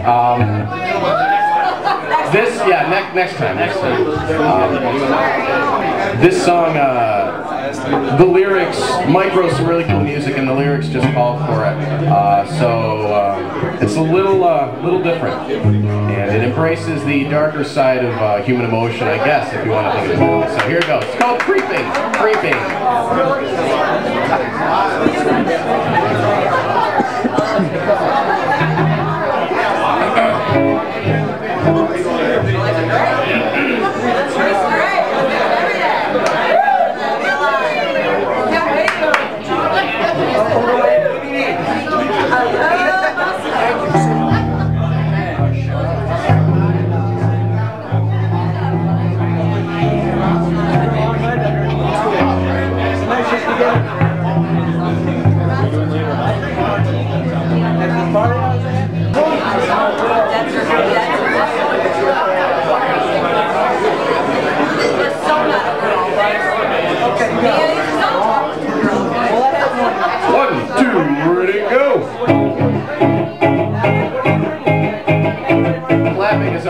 Um, this, yeah, next next time, next time. Um, this song, uh, the lyrics, Mike wrote some really cool music, and the lyrics just call for it. Uh, so uh, it's a little, uh, little different, and it embraces the darker side of uh, human emotion, I guess, if you want to think of it. So here it goes. It's called Creeping. Creeping.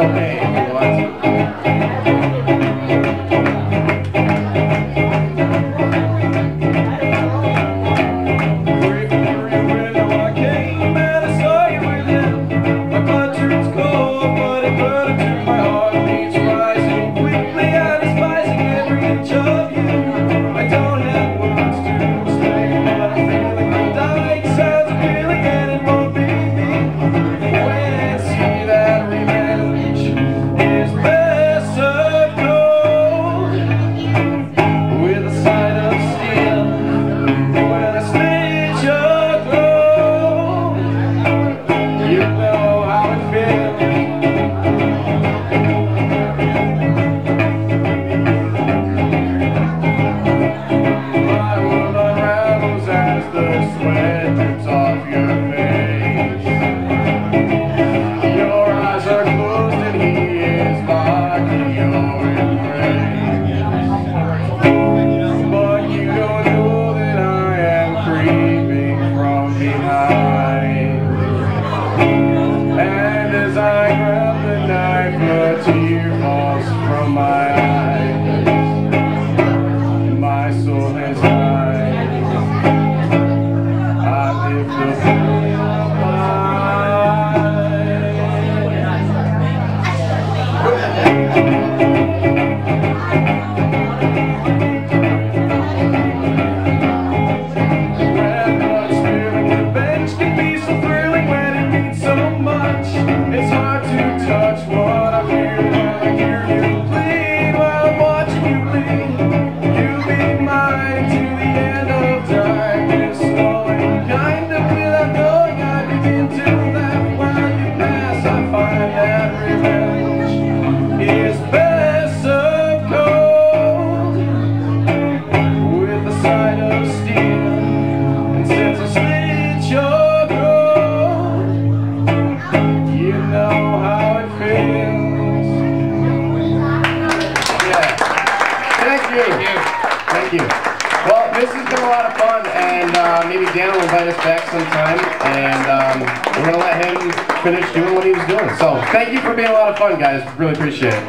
Clapping And as I grab the knife, a tear falls from my eyes. My soul has died. I live the feeling of it's You. Well, this has been a lot of fun, and uh, maybe Dan will invite us back sometime, and um, we're going to let him finish doing what he was doing. So, thank you for being a lot of fun, guys. Really appreciate it.